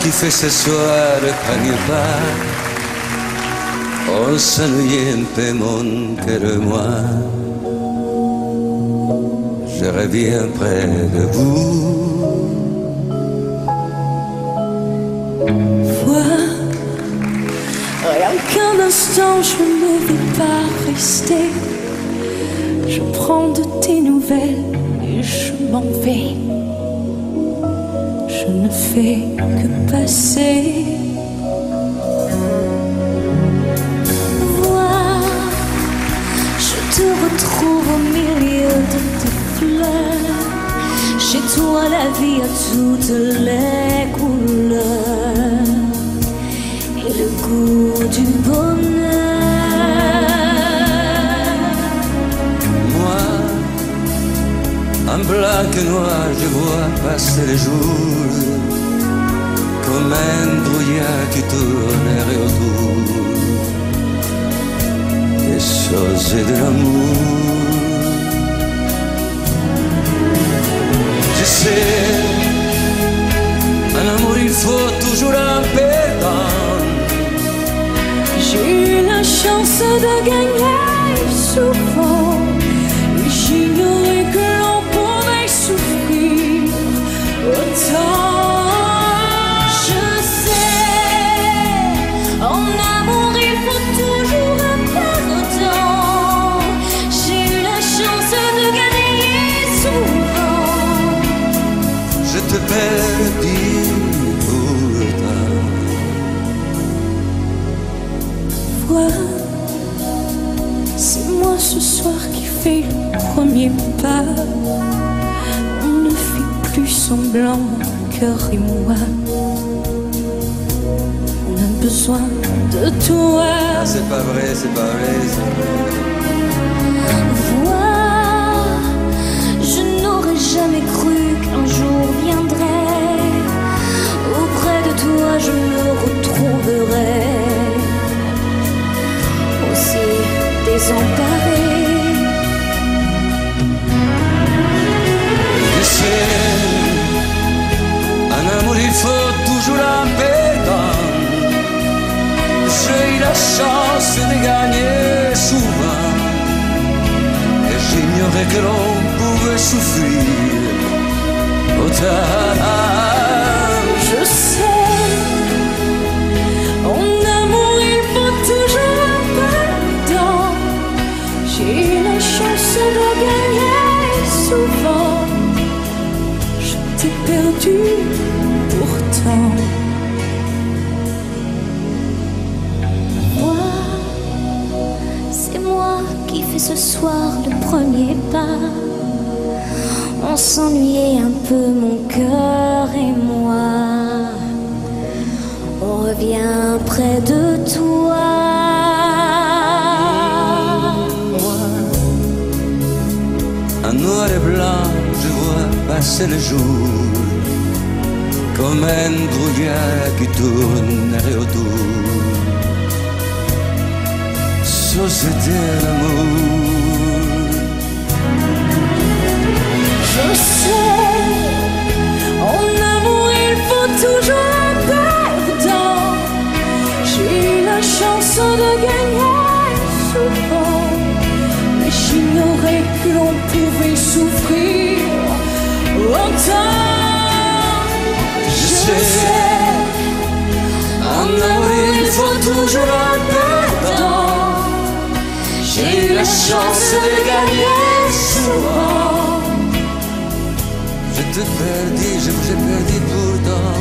qui fais ce soir le premier pas. Un peu mon cœur moi. Je reviens près de vous. Vois, rien qu'un instant, je ne vais pas rester. Je prends de tes nouvelles et je m'en vais. Ne fais que passer. Vois, je te retrouve au milieu de tes fleurs. Chez toi, la vie a toutes les couleurs et le goût du bonheur. Et noir, je vois passer les jours comme un brouillard qui tournerait autour des choses de l'amour. Je sais, un amour il faut toujours un perdant. J'ai eu la chance de gagner te perdis pourtant. Vois, c'est moi ce soir qui fais le premier pas. On ne fait plus semblant, mon cœur et moi. On a besoin de toi. Ah, c'est pas vrai, c'est pas vrai. c'est pas vrai. Je sais, un amour il faut toujours un perdant. J'ai eu la chance de gagner souvent. Et j'ignorais que l'on pouvait souffrir autant. Fais ce soir le premier pas. On s'ennuyait un peu, mon cœur et moi. On revient près de toi. En noir et blanc, je vois passer le jour comme un brouillard qui tournerait autour. Société. Je sais, en amour il faut toujours un perdant. J'ai eu la chance de gagner souvent, mais j'ignorais que l'on pouvait souffrir autant. Je sais, en amour il faut toujours un perdant. La chance de gagner souvent. Je te perdis, je vous ai perdu pourtant.